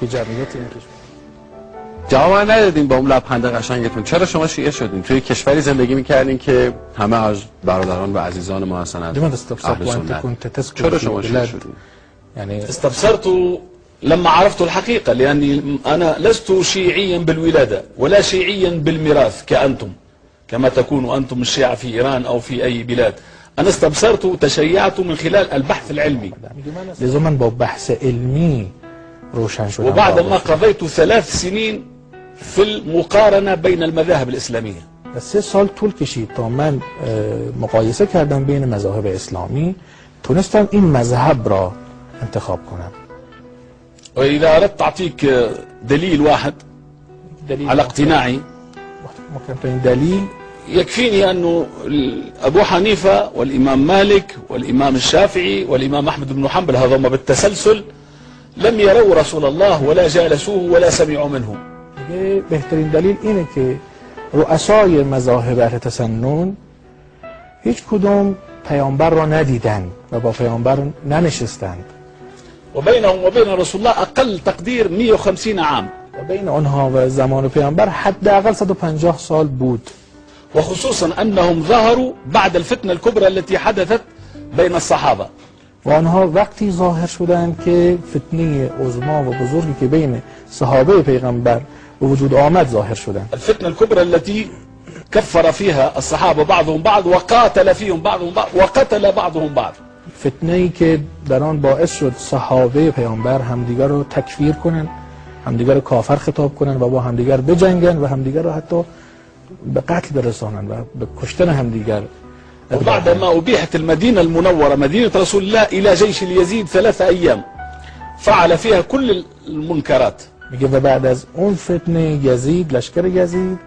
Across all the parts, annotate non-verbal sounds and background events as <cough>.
که جمعیت این کشور. جواب ندادین با اون لبخند قشنگتون چرا شما شیعه شدین؟ توی کشوری زندگی میکردین که همه از برادران و عزیزان ما هستن لماذا استبصرت أهل وانت كنت تسكن چرا في شما شیعه شدین؟ يعني استبصرت لما عرفت الحقيقة لأني أنا لست شيعيا بالولادة ولا شيعيا بالميراث كأنتم كما تكونوا أنتم الشيعة في إيران أو في أي بلاد. أنا استبصرت وتشيعت من خلال البحث العلمي. با بحث شدم وبعد ما. قضيت ثلاث سنين في المقارنة بين المذاهب الإسلامية. و سه سال طول کشید تا من آه، مقایسه کردم بین مذاهب اسلامی. تونستم این مذهب را انتخاب کنم. وإذا أردت أعطيك دليل واحد دلیل على اقتناعي. ممكن دلیل يكفيني أنه أبو حنيفة والإمام مالك والإمام الشافعي والإمام أحمد بن حنبل هذوما بالتسلسل لم يروا رسول الله ولا جالسوه ولا سمعوا منه. بهترین دلیل اینه که رؤسای مذاهب أهل تسنن هیچ کدوم پیامبر را ندیدند و با پیامبر ننشستند. وبينهم وبين رسول الله أقل تقدير 150 عام. و بین آنها و زمان پیامبر حداقل 150 سال بود. وخصوصا أنهم ظهروا بعد الفتنة الكبرى التي حدثت بين الصحابة. و آنها وقتی ظاهر شدند که فتنه عظما و بزرگی که بین صحابه پیغمبر به وجود آمد ظاهر شدند. الفتنة الكبرى التي كفر فيها الصحابة بعضهم بعض وقاتل فيهم بعضهم بعض وقتل بعضهم بعض. فتنه ای که در آن باعث شد صحابه پیامبر همدیگر رو تکفیر کنند همدیگر رو کافر خطاب کنند و با همدیگر بجنگن و همدیگر رو حتی به قتل برسانند و به کشتن همدیگر وبعدما أبيحت المدينة المنورة مدينة رسول الله إلى جيش اليزيد ثلاثة أيام فعل فيها كل المنكرات. و بعد از اون فتنه یزید لشکر یزید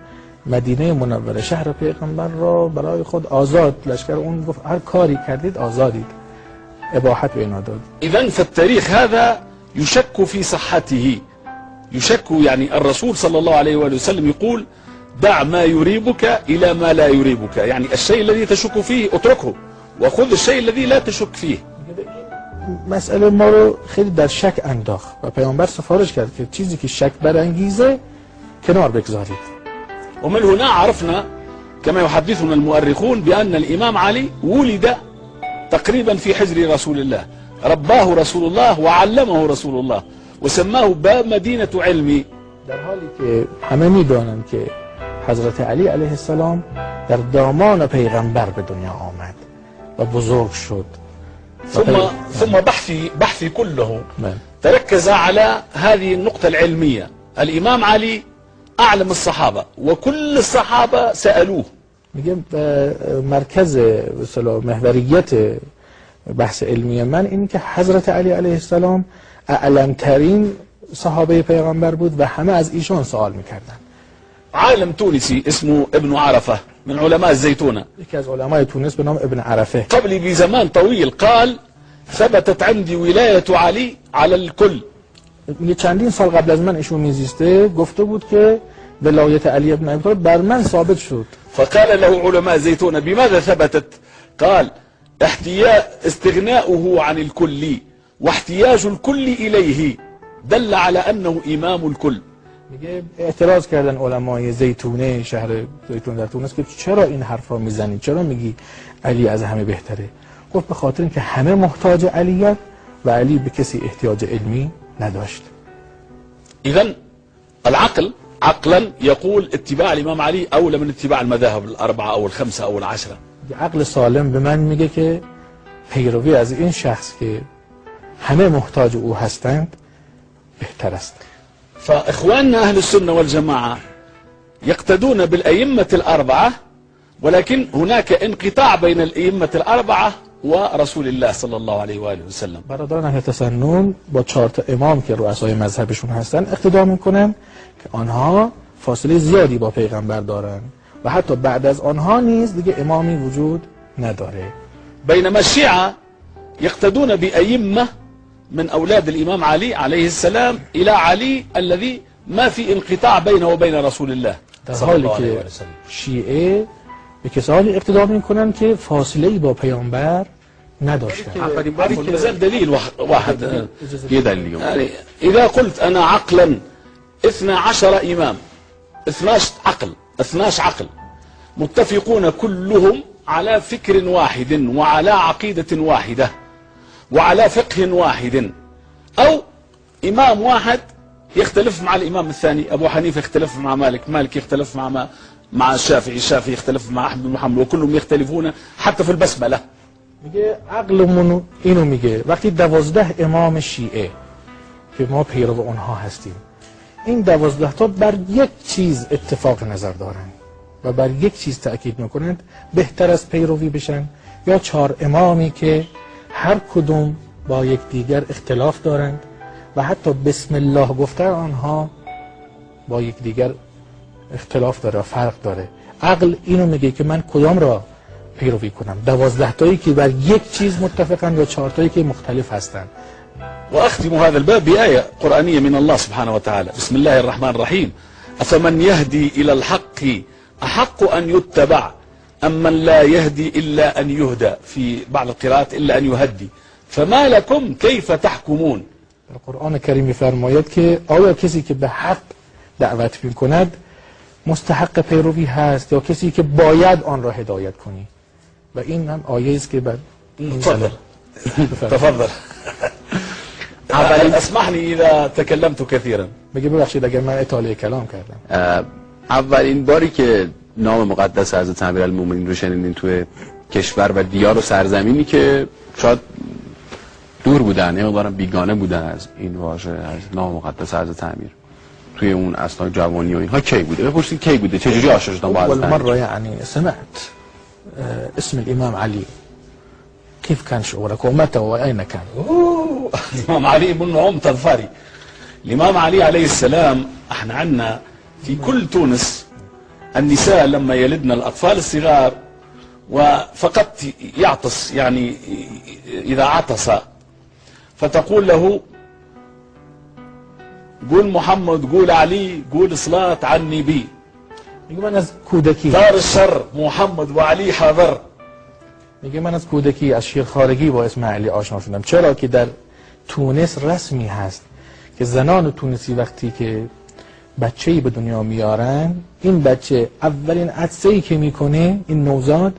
مدینه منوره شهر پیغمبر را برای خود آزاد. لشکر اون گفت هر کاری کردید آزادید. اباحت به اینا داد. إذا فالتاريخ هذا يشك في صحته. يشك يعني الرسول صلى الله عليه وآله وسلم يقول دع ما يريبك إلى ما لا يريبك. يعني الشيء الذي تشك فيه اتركه وخذ الشيء الذي لا تشك فيه. مسئله ما رو خیلی در شک انداخت و پیامبر سفارش کرد که چیزی که شک برانگیزه کنار بگذارید. ومن هنا عرفنا كما يحدثنا المؤرخون بأن الإمام علي ولد تقريبا في حجر رسول الله. رباه رسول الله وعلمه رسول الله وسماه باب مدينة علمي در حالی که همه میدانند که حضرت علی علیه السلام در دامان پیغمبر به دنیا آمد و بزرگ شد. ثم ثم بحثي بحثي كله بله. تركز على هذه النقطة العلمية. الإمام علي أعلم الصحابة وكل الصحابة سألوه. میگه اه، مرکز محوریت بحث علمی من این که حضرت علی علیه السلام اعلمترین صحابه پیغمبر بود و همه از ایشان سوال می‌کردن. عالم تونسي اسمه ابن عرفة من علماء الزيتونة. یکی از علمای تونس به نام ابن عرفة. قبلي بزمان طويل قال ثبتت عندي ولاية علي على الكل. میگه چندین سال قبل از من ایشون میزیسته گفته بود که ولایت علی ابن ابی طالب بر من ثابت شد. فقال له علماء زيتونة بماذا ثبتت؟ قال احتياء استغناؤه عن الكل واحتياج الكل إليه دل على أنه إمام الكل. میگه اعتراض کردن علمای زیتونه شهر زیتون در تونس که چرا این حرفا می‌زنی؟ چرا میگی علی از همه بهتره؟ گفت به خاطر اینکه همه محتاج علیت و علی به کسی احتیاج علمی نداشت. إذا العقل عقلا يقول اتباع الإمام علي أولى من اتباع المذاهب الأربعة أو الخمسة أو العشرة عقل سالم به من میگه که پیروی از این شخص که همه محتاج او هستند بهتر است. فإخواننا أهل السنة والجماعة يقتدون بالأئمة الأربعة ولكن هناك انقطاع بين الأئمة الأربعة ورسول الله صلى الله عليه وآله وسلم. برادران أهل تسنن با چهار تا امام که رؤسای مذهبشون هستن اقتدا میکنن که آنها فاصله زیادی با پیغمبر دارن و حتی بعد از آنها نیز دیگه امامی وجود نداره. بينما الشيعة يقتدون بأئمة من أولاد الإمام علي عليه السلام إلى علي الذي ما في انقطاع بينه وبين رسول الله صلى الله عليه وسلم شیعه به کسانی اقتدا میکنن که فاصله ای با پیامبر نداشتن. مازال دليل واحد, دلیل يعني إذا قلت أنا عقلا اثنا عشر إمام اثناش عقل اثناش عقل متفقون كلهم على فكر واحد وعلى عقيدة واحدة. وعلى فقه واحد. أو إمام واحد يختلف مع الإمام الثاني. أبو حنيفة يختلف مع مالك مالك يختلف مع ما مع الشافعي الشافعي يختلف مع أحمد بن محمد وكلهم يختلفون حتى في البسملة. میگه عقلمون اینو میگه. وقتی دوازده امام شیعه که ما پیرو اونها هستیم این دوازده تا بر یک چیز اتفاق نظر دارند و بر یک چیز تأکید میکنند بهتر از پیروی بشن. یا چهار امامی که هر کدوم با یک دیگر اختلاف دارند و حتی بسم الله گفتن آنها با یک دیگر اختلاف داره و فرق داره. عقل اینو میگه که من کدام را پیروی کنم؟ دوازده تایی که بر یک چیز متفقن یا چهار تایی که مختلف هستند. وأختم هذا الباب بآية قرآنية من الله سبحانه وتعالى. بسم الله الرحمن الرحيم. أفمن يهدي إلى الحق أحق أن يتبع؟ أم من لا يهدي إلا أن يهدى في بعض القراءات إلا أن يهدي. فما لكم كيف تحكمون؟ در قرآن کریم میفرماید که آیا کسی که به حق دعوت می کند مستحق پیروی هست یا کسی که باید آن را هدایت کنی؟ و این هم آیه است که این تفضل. <laughs> تفضل. أولي اسمحني إذا تكلمت كثيرا. بگه ببخشید اگر من اطاله کلام کردم. اولین باری که نام مقدس حضرت امیرالمومنین رو شنیدین توی کشور و دیار و سرزمینی که شاید دور بودن یه مقدارم بیگانه بودن از این واژه از نام مقدس حضرت امیر توی اون اسنای جوانی و اینها کی بوده؟ بپرسید کی بوده؟ چجوری آشنا شدن با حضرت امیر مرة يعني سمعت. اسم الإمام علي كيف كان شعورك ومتى وأين كان أوه، الإمام علي بن نعوم تظفري الإمام علي عليه السلام احنا عندنا في كل تونس. النساء لما يلدن الأطفال الصغار وفقط يعطس يعني إذا عطس. فتقول له قول محمد قول علي قول صلاة عالنبي. دار الشر محمد وعلي حاضر. میگه من از کودکی از شیرخوارگی با اسم علی آشنا شدم. چرا که در تونس رسمی هست که زنان تونسی وقتی که بچه به دنیا میارن. این بچه اولین عطسه ای که می‌کنه این نوزاد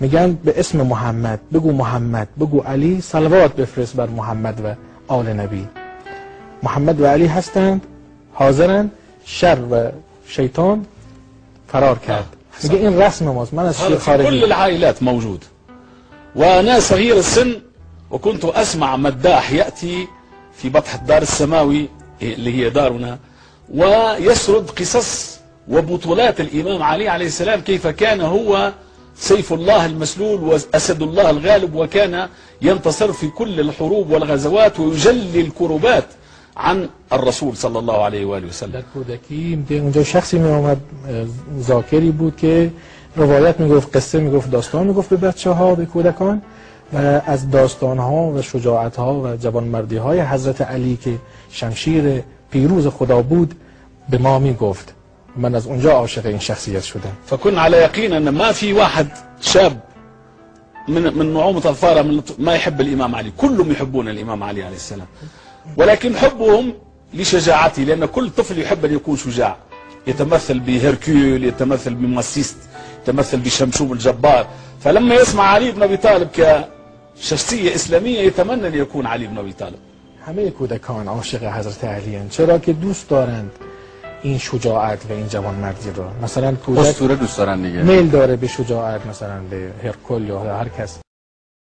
میگن به اسم محمد بگو محمد بگو علی صلوات بفرست بر محمد و آل نبی. محمد و علی هستند حاضرند شر و شیطان فرار کرد. میگه این رسم ماست من از في كل شیرخوارگی العائلات موجود. وأنا صغير السن وكنت أسمع مداح يأتي في بطحة دار السماوي اللي هي دارنا. ويسرد قصص وبطولات الإمام علي عليه السلام كيف كان هو سيف الله المسلول وأسد الله الغالب وكان ينتصر في كل الحروب والغزوات ويجلي الكربات عن الرسول صلى الله عليه وآله وسلم. در کودکی اونجا شخصی می آمد ذاکری بود که روایت میگفت قصه میگفت داستان میگفت به بچه ها به کودکان و از داستان ها و شجاعت ها و جوانمردی های حضرت علی که شمشیر پیروز خدا بود به ما میگفت من از اونجا عاشق این شخصیت شدم. فكنا على يقين ان ما في واحد شاب من من نعومة أظفاره من ما يحب الإمام علي. كلهم يحبون الإمام علي عليه السلام. ولكن حبهم لشجاعته لأن كل طفل يحب أن يكون شجاع. يتمثل بهركول يتمثل بماسيست يتمثل بشمشون الجبار. فلما يسمع علي بن أبي طالب كشخصية إسلامية يتمنى أن يكون علي بن أبي طالب. همه کودکان عاشق حضرت علی هستند. چرا که دوست دارند این شجاعت و این جوانمردی را مثلا کودک دوست دارن دیگه. میل داره به شجاعت مثلا به هرکل یا هر کس.